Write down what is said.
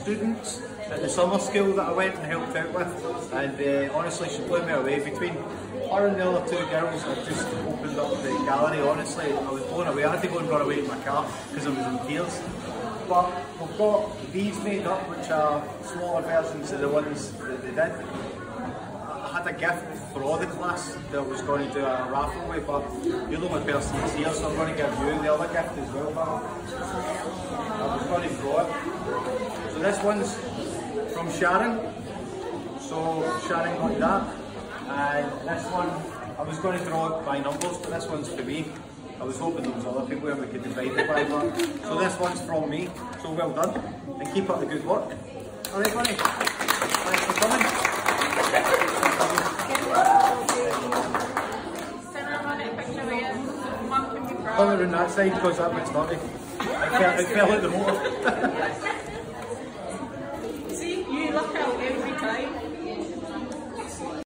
students at the summer school that I went and helped out with, and uh, honestly, she blew me away. Between her and the other two girls, I just opened up the gallery. Honestly, I was blown away. I had to go and run away in my car because I was in tears. But we've got these made up, which are smaller versions of the ones that they did. I had a gift for all the class that was going to do a raffle with, but you're the only person that's here, so I'm going to give you the other gift as well, Val. I was going to draw it. So this one's from Sharon. So Sharon got that. And this one, I was going to draw it by numbers, but this one's for me. I was hoping there was other people and we could divide it by one. So this one's from me. So well done. And keep up the good work. Alright, Bunny. Thanks for coming. Come around that side because that bit's dirty. It fell, it fell out the motor.